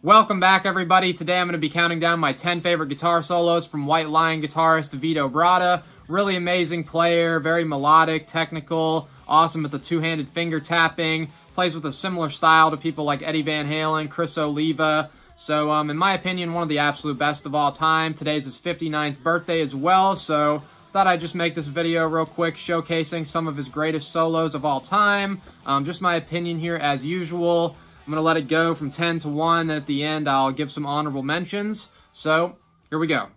Welcome back, everybody. Today I'm going to be counting down my 10 favorite guitar solos from White Lion guitarist Vito Bratta. Really amazing player, very melodic, technical, awesome with the two-handed finger tapping, plays with a similar style to people like Eddie Van Halen, Criss Oliva. So, um, in my opinion, one of the absolute best of all time. Today's his 59th birthday as well, so thought I'd just make this video real quick showcasing some of his greatest solos of all time. Um, just my opinion here as usual. I'm going to let it go from 10 to 1, and at the end I'll give some honorable mentions. So, here we go.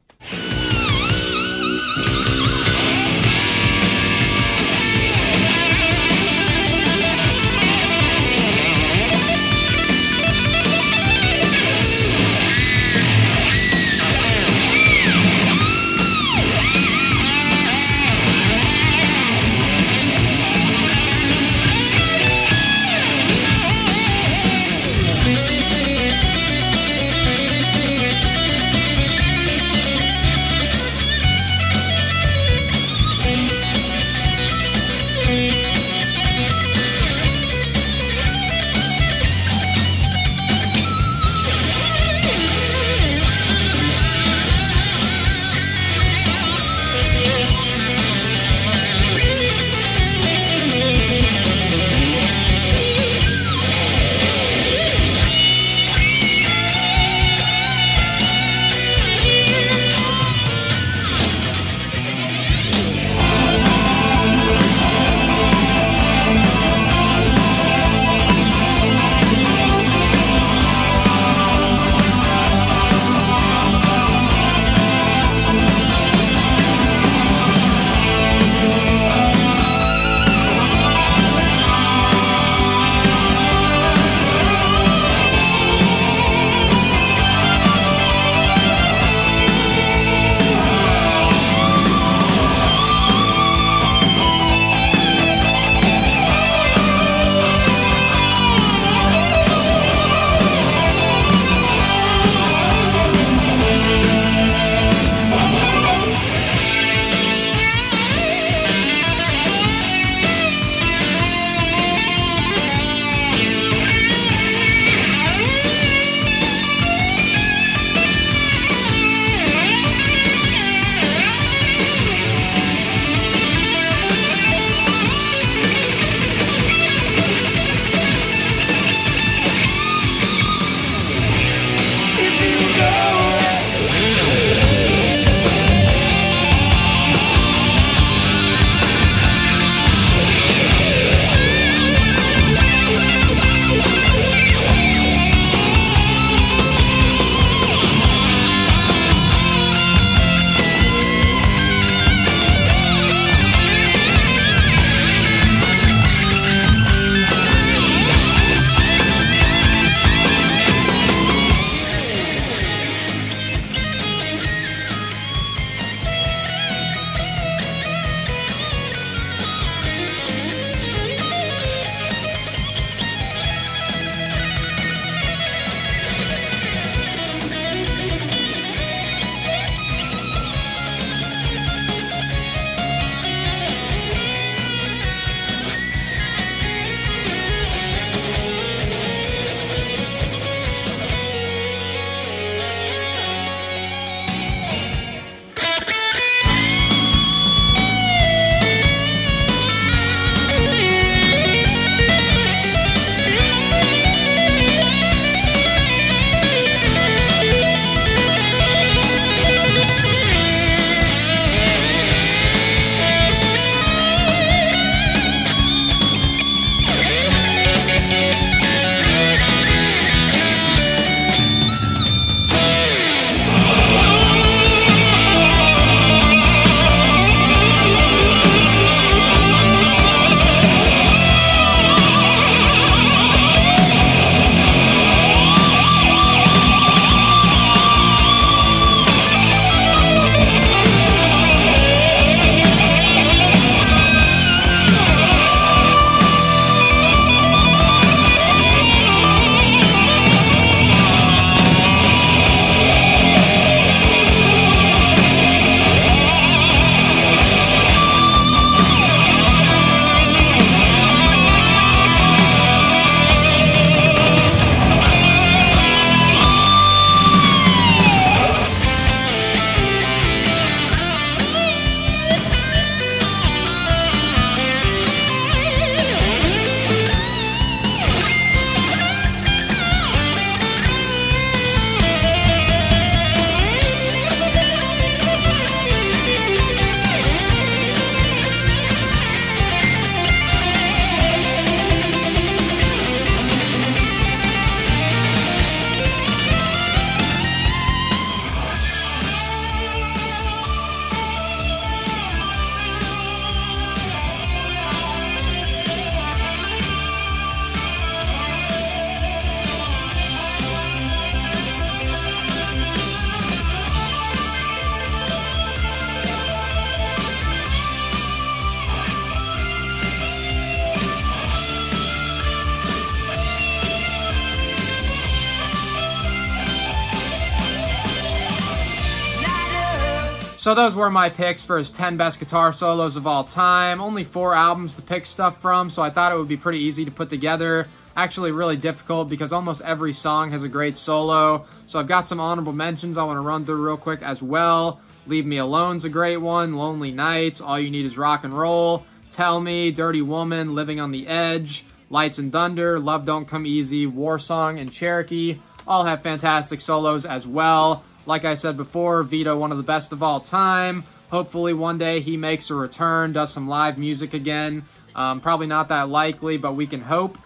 So those were my picks for his 10 best guitar solos of all time. Only four albums to pick stuff from, so I thought it would be pretty easy to put together. Actually really difficult because almost every song has a great solo. So I've got some honorable mentions I want to run through real quick as well. Leave Me Alone's a great one. Lonely Nights, All You Need Is Rock and Roll. Tell Me, Dirty Woman, Living on the Edge. Lights and Thunder, Love Don't Come Easy, War Song, and Cherokee all have fantastic solos as well. Like I said before, Vito, one of the best of all time. Hopefully one day he makes a return, does some live music again. Um, probably not that likely, but we can hope.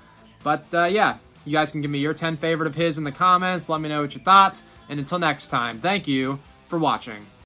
But uh, yeah, you guys can give me your 10 favorite of his in the comments. Let me know what you thought. And until next time, thank you for watching.